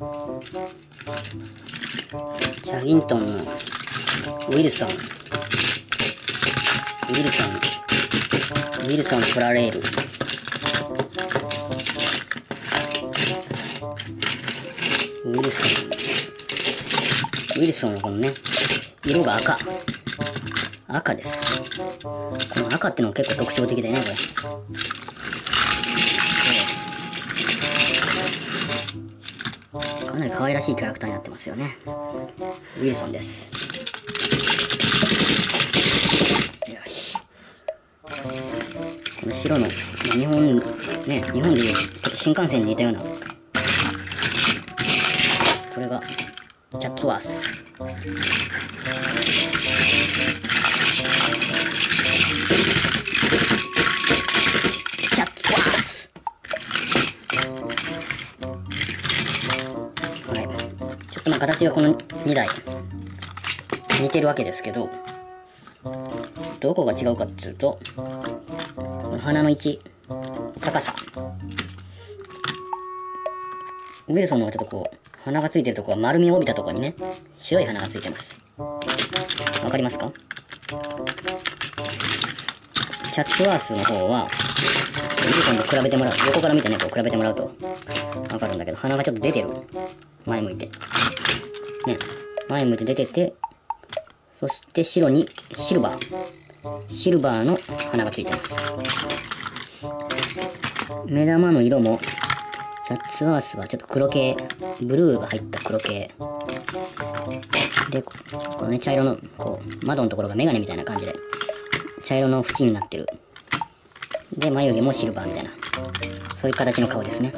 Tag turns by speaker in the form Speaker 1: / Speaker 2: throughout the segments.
Speaker 1: チャギントンのウィルソン。ウィルソン。ウィルソンプラレール。ウィルソン。ウィルソンのこのね、色が赤。赤です。この赤ってのも結構特徴的だよね、これ。かなり可愛らしいキャラクターになってますよね。ウィルソンです。よし。この白の、日本、ね、日本でいうちょっと新幹線に似たような、これが、チャッツワース。まあ形がこの2台似てるわけですけど、どこが違うかっていうと、この鼻の位置、高さ。ウィルソンの方がちょっとこう、鼻がついてるとこは丸みを帯びたとこにね、白い鼻がついてます。わかりますか？チャッツワースの方は、ウィルソンと比べてもらう。横から見てね、こう比べてもらうと、わかるんだけど、鼻がちょっと出てる。前向いて。ね、前向いて出てて、そして白にシルバー。シルバーの花がついてます。目玉の色も、チャッツワースはちょっと黒系、ブルーが入った黒系。で、このね、茶色の、こう、窓のところがメガネみたいな感じで、茶色の縁になってる。で、眉毛もシルバーみたいな、そういう形の顔ですね。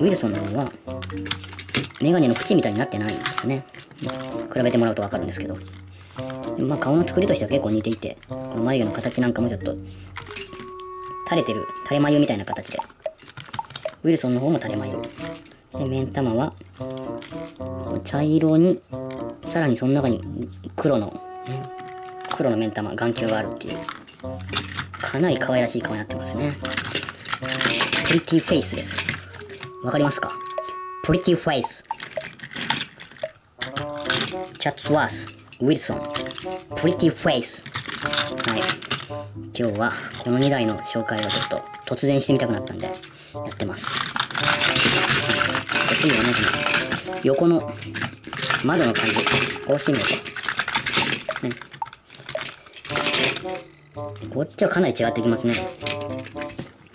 Speaker 1: ウィルソンの方は、メガネの縁みたいになってないんですね。比べてもらうとわかるんですけど。まあ顔の作りとしては結構似ていて、この眉毛の形なんかもちょっと、垂れてる、垂れ眉みたいな形で。ウィルソンの方も垂れ眉。で、目ん玉は、茶色に、さらにその中に黒の、ね、黒の目ん玉、眼球があるっていう、かなり可愛らしい顔になってますね。 pretty face です。わかりますか？ pretty face。チャッツワース、ウィルソン、 pretty face。はい。今日はこの2台の紹介をちょっと突然してみたくなったんで、やってます。次はね、横の窓の感じ、こうしてみようか。ね。こっちはかなり違ってきますね。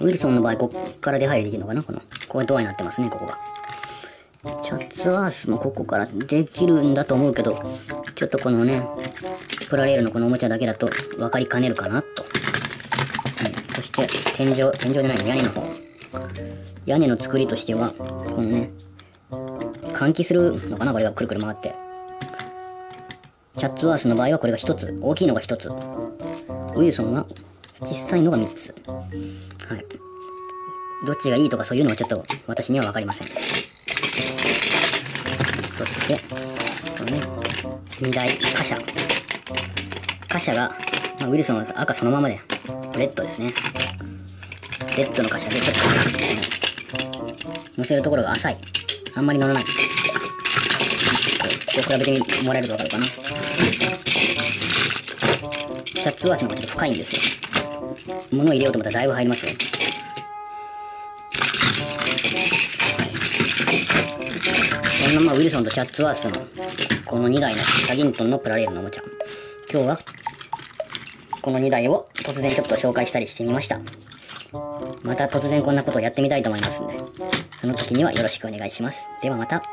Speaker 1: ウィルソンの場合、こっから出入りできるのかな？この、これドアになってますね、ここが。チャッツワースもここからできるんだと思うけど、ちょっとこのね、プラレールのこのおもちゃだけだと分かりかねるかなと。はい、そして、天井、天井じゃない、屋根の方。屋根の作りとしては、このね、換気するのかな？これがくるくる回って。チャッツワースの場合はこれが1つ、大きいのが1つ。ウィルソンは小さいのが3つ。はい。どっちがいいとかそういうのはちょっと私には分かりません。そして、このね、荷台、貨車。貨車が、まあ、ウィルソンは赤そのままで、レッドですね。レッドの貨車でちょっと、ね、乗せるところが浅い。あんまり乗らない。こう比べてもらえると分かるかな。シャツワースのちょっと深いんですよ。物を入れようと思ったらだいぶ入りますよ。そんなまあウィルソンとチャッツワースのこの2台のサギントンのプラレールのおもちゃ。今日はこの2台を突然ちょっと紹介したりしてみました。また突然こんなことをやってみたいと思いますんで、その時にはよろしくお願いします。ではまた。